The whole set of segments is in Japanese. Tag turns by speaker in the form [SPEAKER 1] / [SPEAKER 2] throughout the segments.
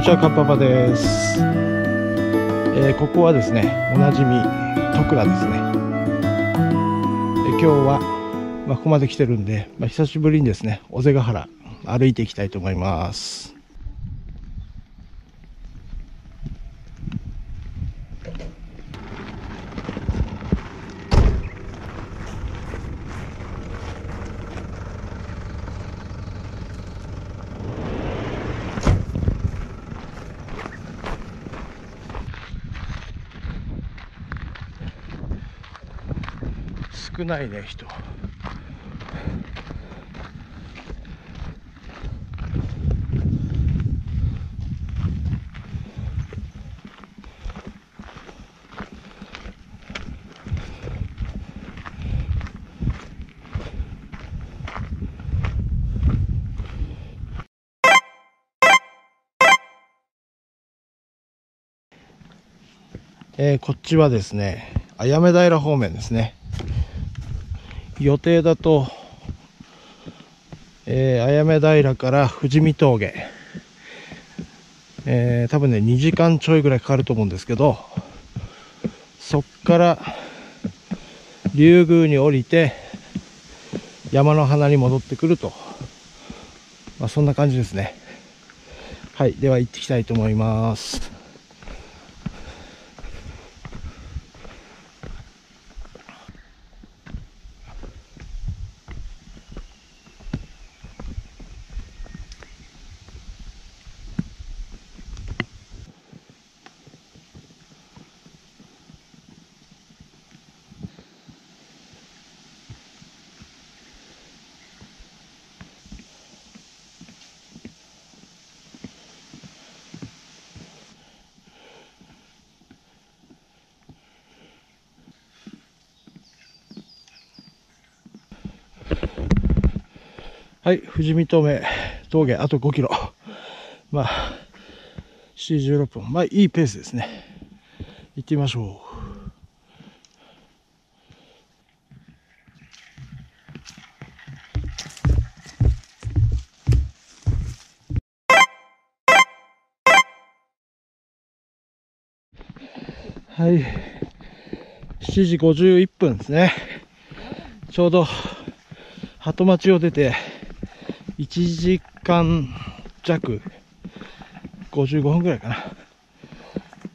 [SPEAKER 1] にちは、かっぱぱです。えーここはですね、おなじみ、戸倉ですね。え今日は、まあ、ここまで来てるんで、まあ、久しぶりにですね、尾瀬ヶ原、歩いていきたいと思います。少ないね、人。えーこっちはですね、あやめ平方面ですね。予定だと、えー、あやめ平から富士見峠、えー多分ね、2時間ちょいぐらいかかると思うんですけど、そっから、竜宮に降りて、山の花に戻ってくると、まあ、そんな感じですね。はい、では行ってきたいと思います。はい、富士見峠、峠、あと5キロ。まあ、7時16分。まあ、いいペースですね。行ってみましょう。はい。7時51分ですね。ちょうど、鳩町を出て、1時間弱、55分ぐらいかな。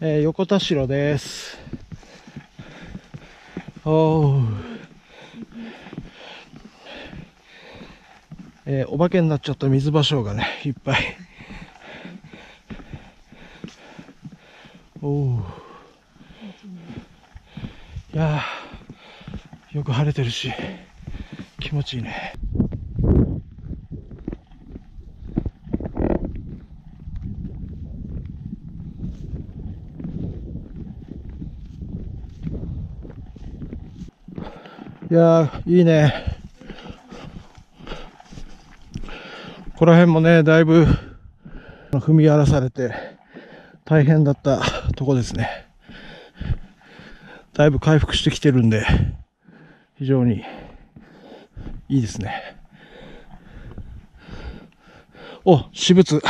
[SPEAKER 1] えー横田代です。おーえーお化けになっちゃった水芭蕉がね、いっぱい。おーいやーよく晴れてるし、気持ちいいね。や、いいね。ここら辺もね、だいぶ踏み荒らされて大変だったとこですね。だいぶ回復してきてるんで、非常にいいですね。お、私物。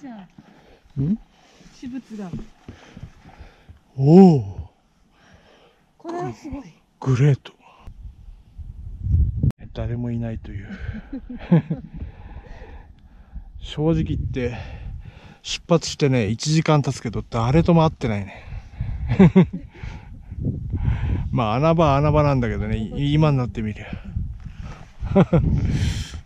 [SPEAKER 2] じゃん。
[SPEAKER 1] ん？
[SPEAKER 2] 私物が。
[SPEAKER 1] おお、
[SPEAKER 2] これはすごい。
[SPEAKER 1] グレート。誰もいないという。正直言って、出発してね、1時間経つけど、誰とも会ってないね。まあ、穴場は穴場なんだけどね、い今になってみりゃ。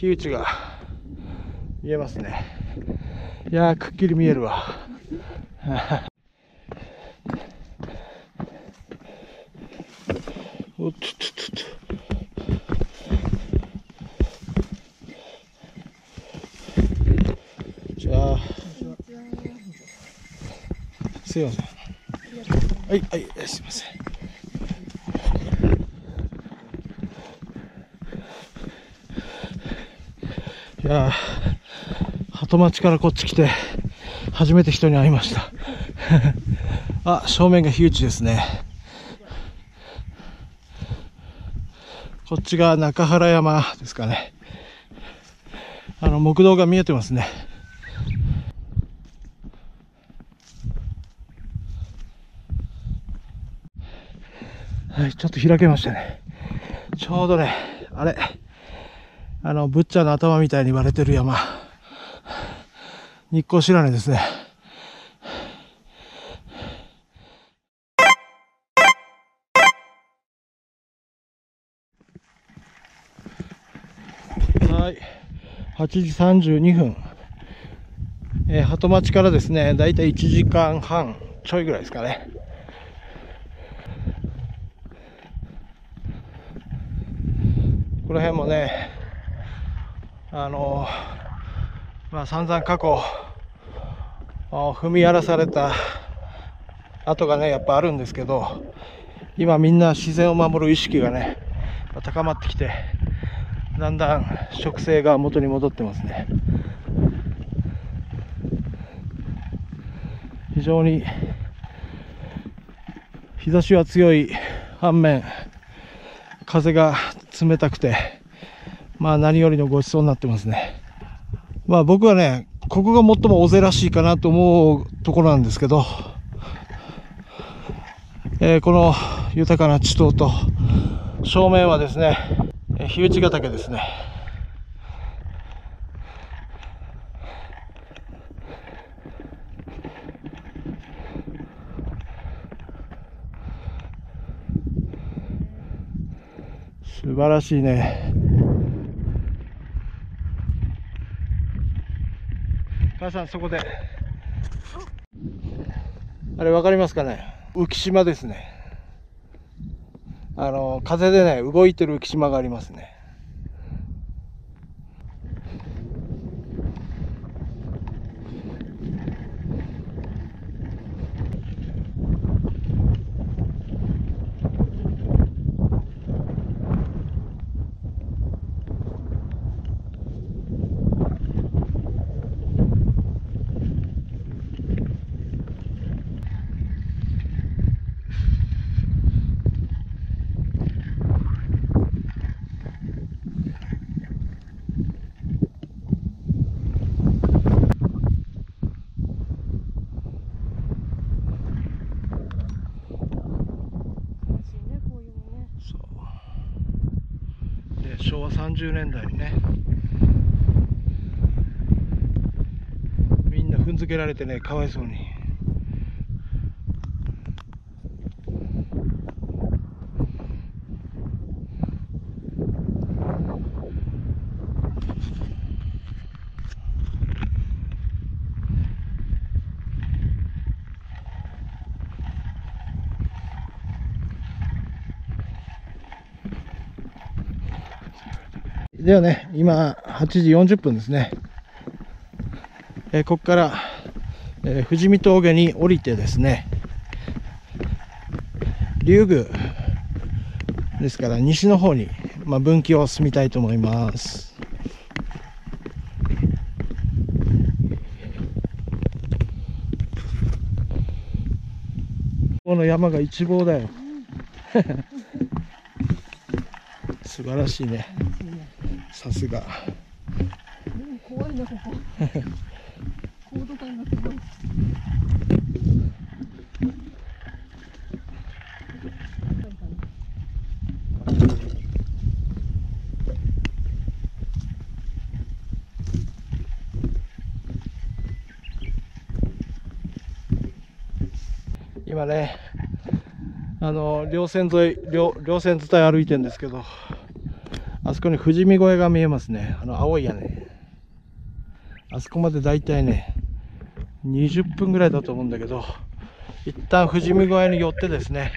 [SPEAKER 1] 火打ちが見えますね。いやくっきり見えるわ。おっとっとっと。じゃあすいません。はいはいすいません。や鳩町からこっち来て初めて人に会いました。あ正面が樋口ですね。こっちが中原山ですかね。あの木道が見えてますね。はい、ちょっと開けましたね。ちょうどね、あれ、あの、ブッチャーの頭みたいに割れてる山。日光白根ですね。はい。8時32分。えー、鳩町からですね、だいたい1時間半ちょいぐらいですかね。この辺もね、あのまあ散々過去、踏み荒らされた跡がね、やっぱあるんですけど、今みんな自然を守る意識がね、高まってきて、だんだん植生が元に戻ってますね。非常に日差しは強い反面、風が冷たくて、まあ何よりのごちそうになってますね。まあ僕はね、ここが最も尾瀬らしいかなと思うところなんですけど、えー、この豊かな地頭と正面はですね、日内ヶ岳ですね。素晴らしいね。皆さん、そこで。あれ、分かりますかね？浮島ですね。あの、風でね、動いてる浮島がありますね。30年代にねみんな踏んづけられてねかわいそうに。ではね、今、8時40分ですね。えー、ここから、えー、富士見峠に降りてですね、竜宮ですから西の方に、まあ、分岐を進みたいと思います。この山が一望だよ。素晴らしいね。さすが。
[SPEAKER 2] 怖いな、ここ。高度感がすごい。
[SPEAKER 1] 今ね、あの、稜線沿い、稜稜線伝い歩いてるんですけど、あそこに富士見小屋が見えますね。あの青い屋根。あそこまでだいたいね、20分ぐらいだと思うんだけど、一旦富士見小屋に寄ってですね、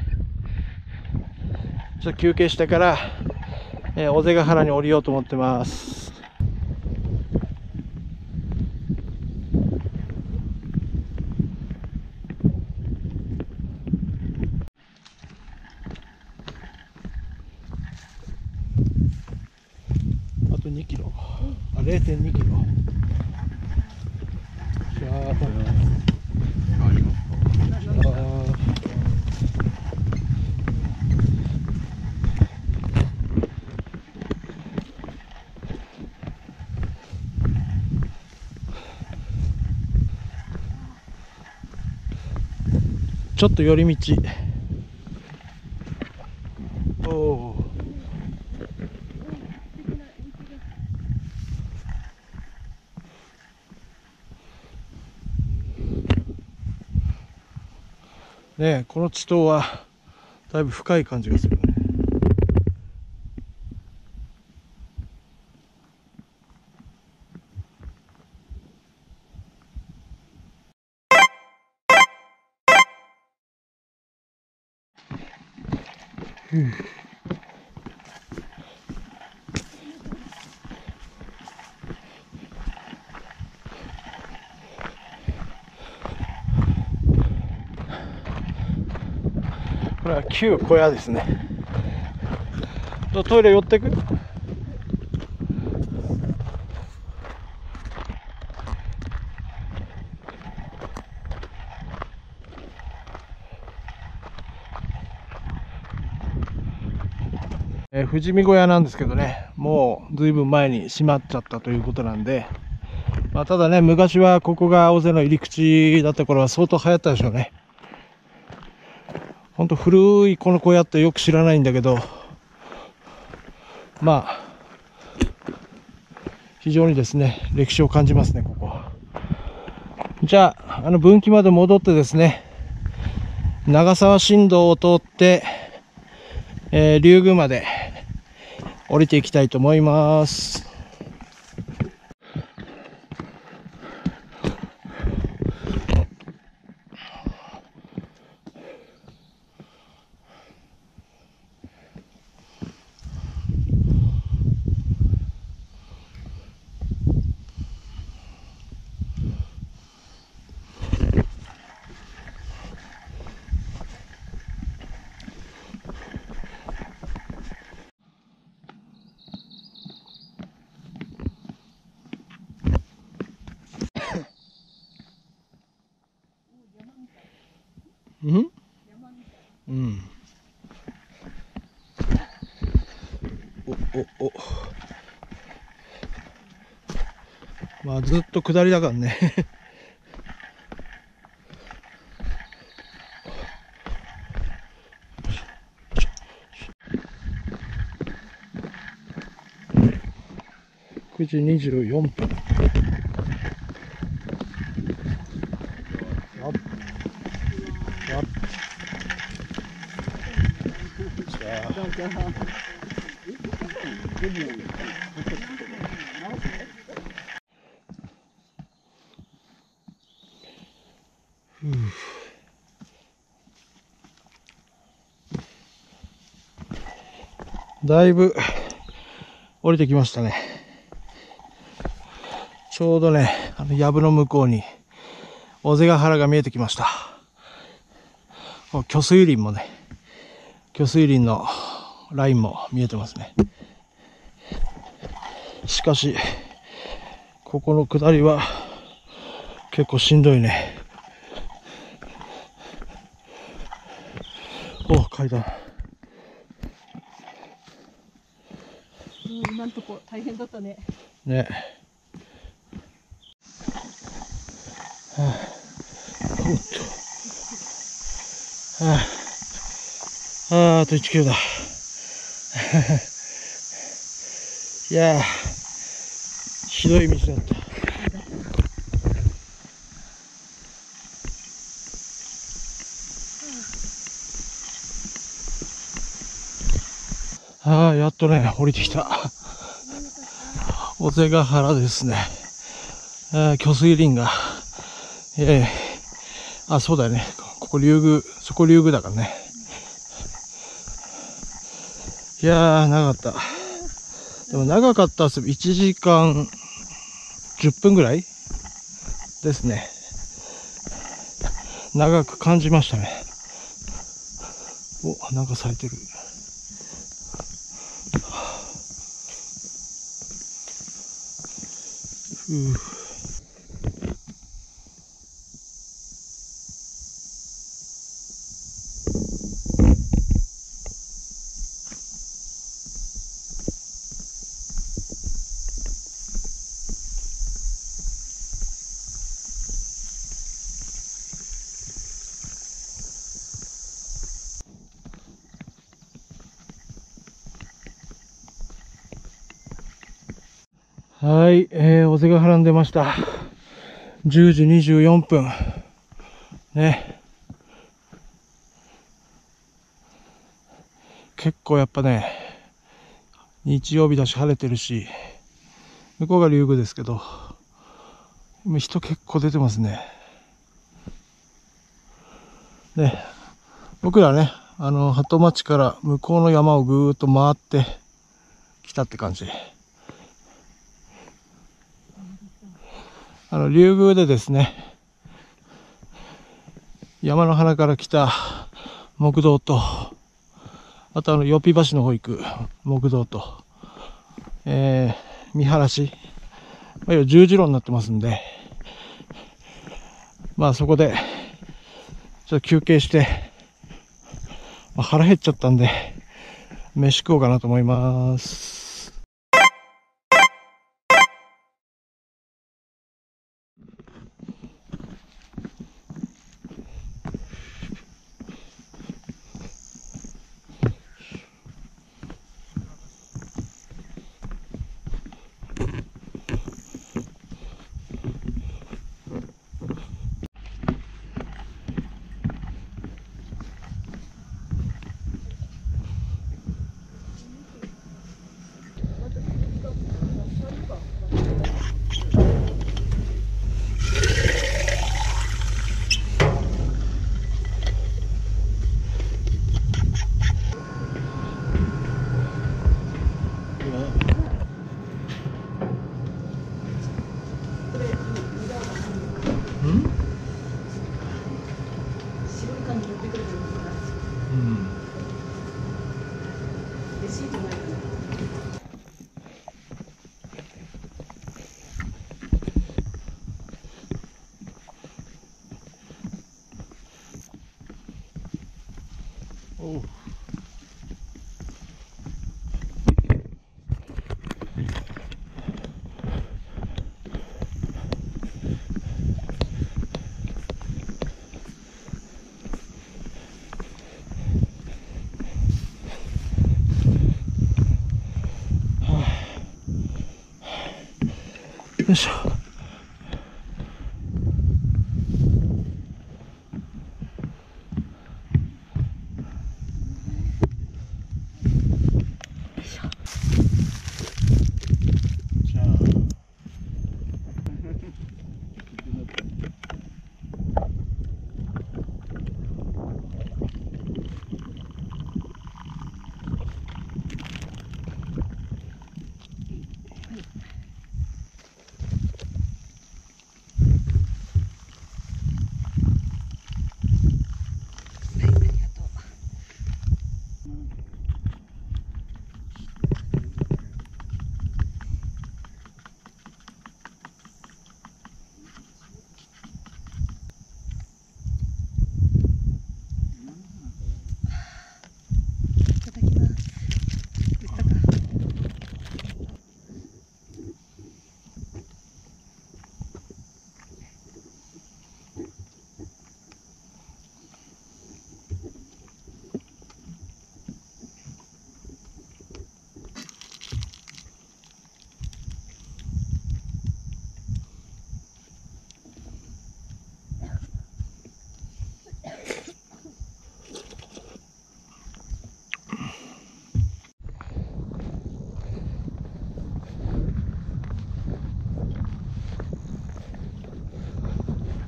[SPEAKER 1] ちょっと休憩してから、えー、尾瀬ヶ原に降りようと思ってます。キロ。あ、0.2キロ。じゃあ、ちょっと寄り道おおねこの地頭はだいぶ深い感じがするね。う。ん旧小屋ですね。トイレ寄ってく？え富士見小屋なんですけどねもうずいぶん前に閉まっちゃったということなんでまあ、ただね昔はここが青瀬の入り口だった頃は相当流行ったでしょうね。ほんと古いこの小屋ってよく知らないんだけど、まあ、非常にですね、歴史を感じますね、ここ。じゃあ、あの分岐まで戻ってですね、長沢新道を通って、えー、竜宮まで降りていきたいと思います。うんうん。お、お、お。まあ、ずっと下りだからね。9時24分。やっやっじゃあだいぶ降りてきましたね。ちょうどね、あの、藪の向こうに、尾瀬ヶ原が見えてきました。こう虚水林もね、虚水林のラインも見えてますね。しかし、ここの下りは結構しんどいね。お、階段。
[SPEAKER 2] うん今のとこ大変だったね。
[SPEAKER 1] ね。はあ、おっと。はあ、ああ、あと1キロだ。いや、ひどい道だった。ああ、やっとね、降りてきた。尾瀬ヶ原ですね。えー、虚水林が。えー、あ、そうだよね。ここ竜宮、そこ竜宮だからね。いやー、長かった。でも長かったっす。1時間10分ぐらいですね。長く感じましたね。お、なんか咲いてる。Mm. はい、えー、お瀬ヶ原に出ました。10時24分。ね。結構やっぱね、日曜日だし晴れてるし、向こうが竜宮ですけど、今人結構出てますね。で、僕らね、あの、鳩町から向こうの山をぐーっと回ってきたって感じ。あの、竜宮でですね、山の花から来た木道と、あとあの、よっぴ橋の方行く木道と、えー、見晴らし、まあ、要十字路になってますんで、まあそこで、ちょっと休憩して、まあ、腹減っちゃったんで、飯食おうかなと思います。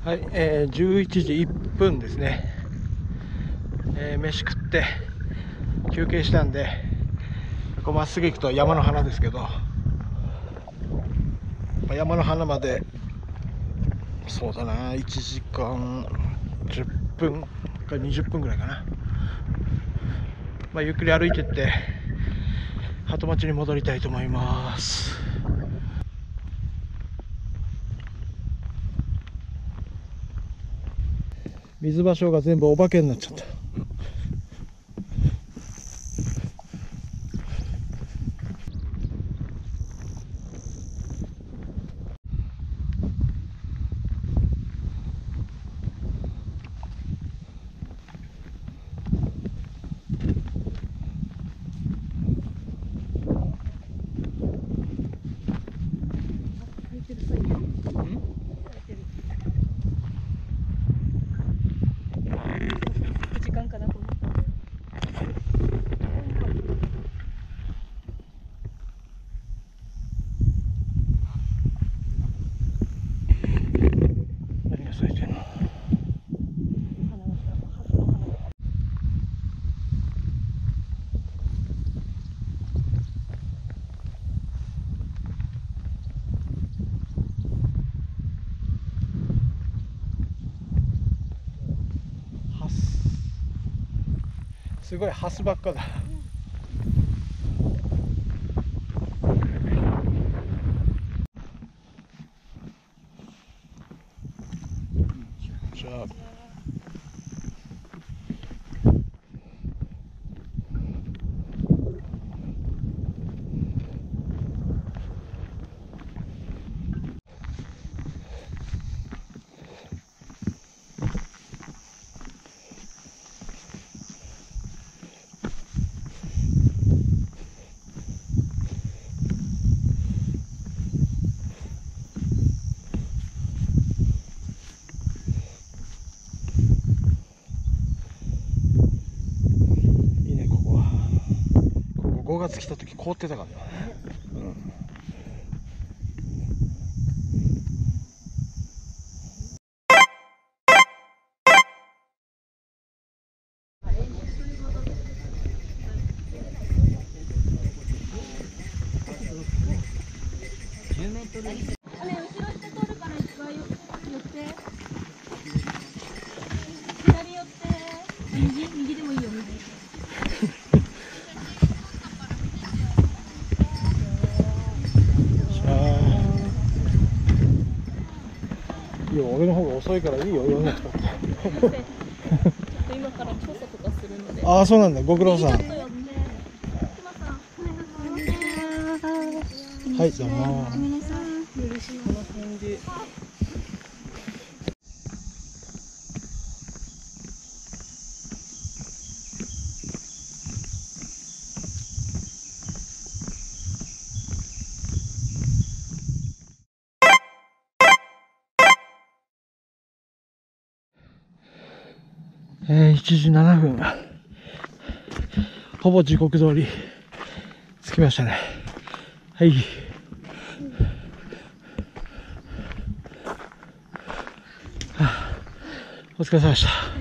[SPEAKER 1] はい、えー、11時1分ですね。えー、飯食って休憩したんで、こうまっすぐ行くと山の花ですけど、山の花まで、そうだな、1時間10分か20分ぐらいかな。まあ、ゆっくり歩いてって、鳩町に戻りたいと思います。水場所が全部お化けになっちゃった
[SPEAKER 2] 空いてるサイン空いてる時間かなと思ったんだよ
[SPEAKER 1] 何が咲いてんの
[SPEAKER 2] 花がハスの花が
[SPEAKER 1] ハスすごいハスばっかだ。月来た時凍ってたからね、遅いからいいよいろんなとこ
[SPEAKER 2] ちょっと今から調査とかするので
[SPEAKER 1] ああそうなん。だご苦労さん。はいどうも時7分ほぼ時刻通り着きましたね。はい。はあお疲れ様でした。